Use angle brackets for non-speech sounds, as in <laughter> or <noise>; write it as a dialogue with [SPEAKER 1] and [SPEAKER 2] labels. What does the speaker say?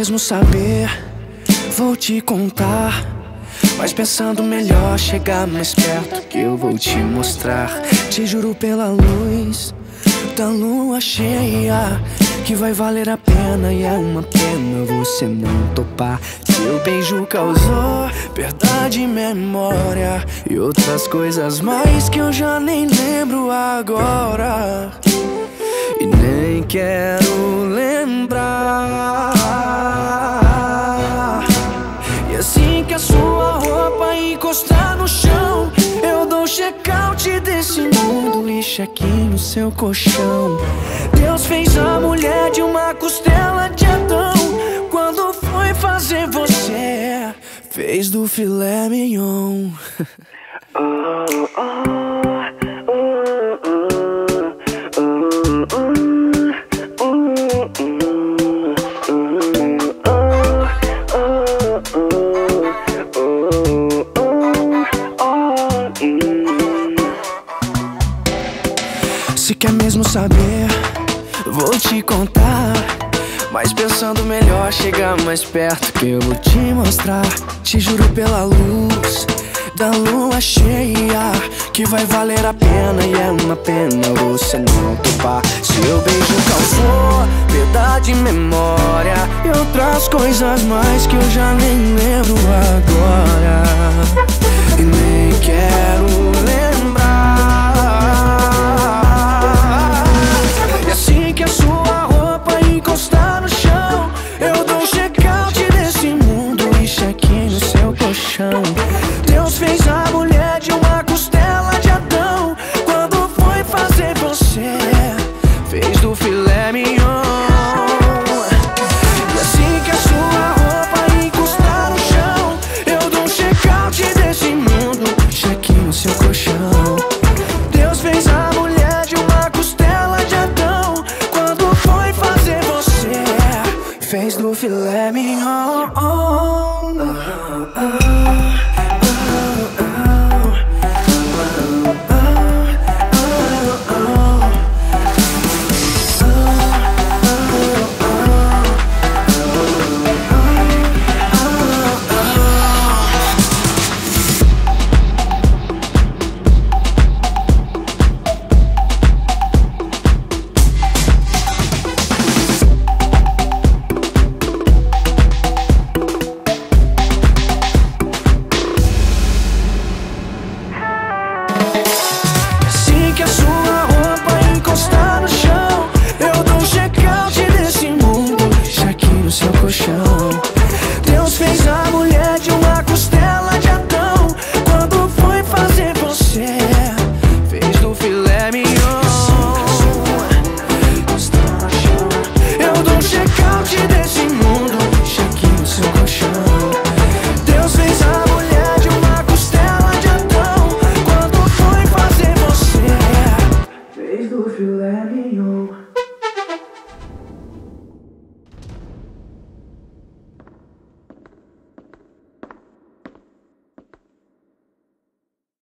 [SPEAKER 1] mesmo saber, vou te contar. Mas pensando melhor, chegar mais perto que eu vou te mostrar. Te juro pela luz da lua cheia que vai valer a pena e é uma pena você não topar. Seu beijo causou perda de memória e outras coisas mais que eu já nem lembro agora e nem quero lembrar. E assim que a sua roupa encostar no chão, eu dou check-out desse mundo e check-in no seu colchão. Deus fez a mulher de uma costela de Adão. Quando foi fazer você, fez do filé mignon. oh, <laughs> oh. Saber, vou te contar. Mas pensando melhor, chegar mais perto que eu vou te mostrar. Te juro pela luz da lua cheia que vai valer a pena e é uma pena você não topar. Seu beijo causou perda de memória e outras coisas mais que eu já nem lembro agora. znów you let me go on. Oh, oh, oh.